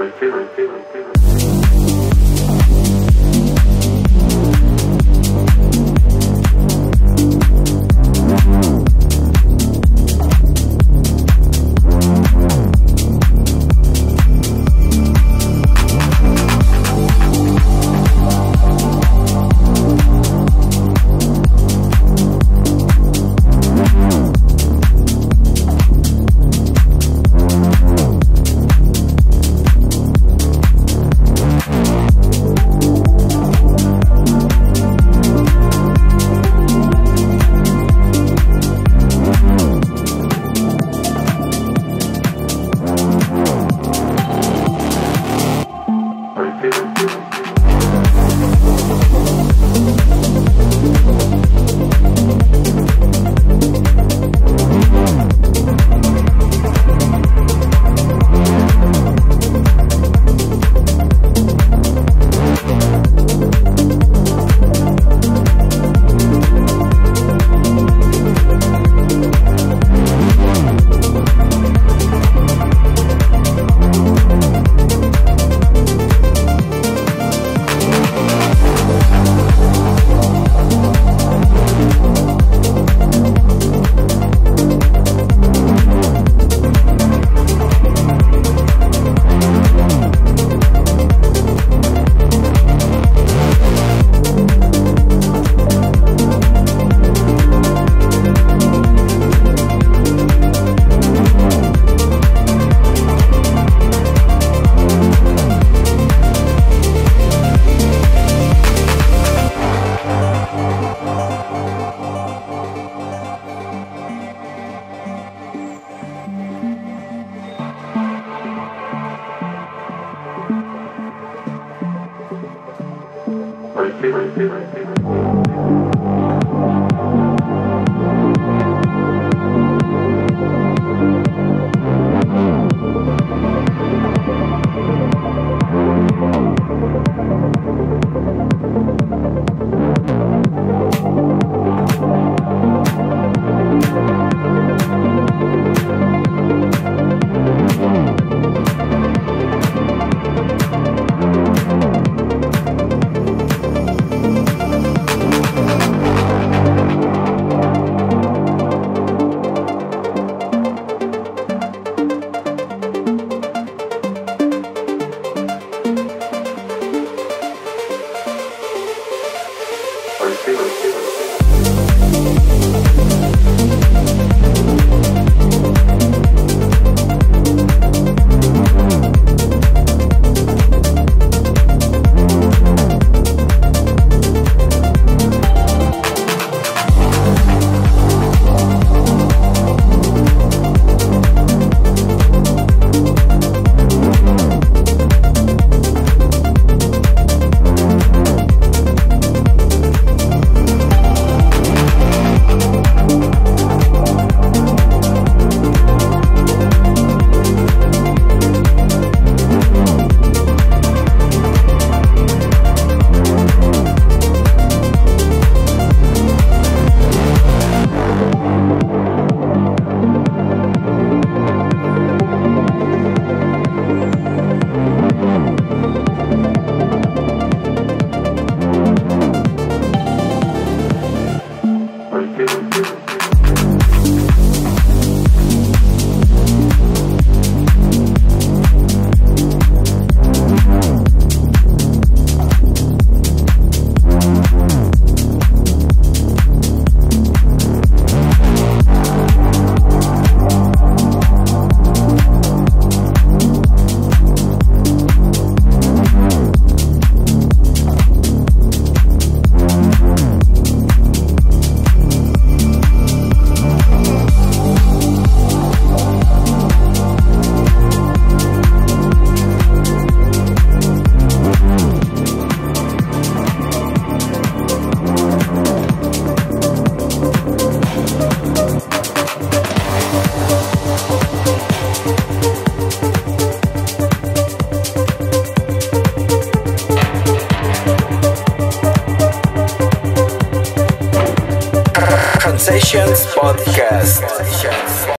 Thank you. right, be right, be right, be right. Sessions Podcast.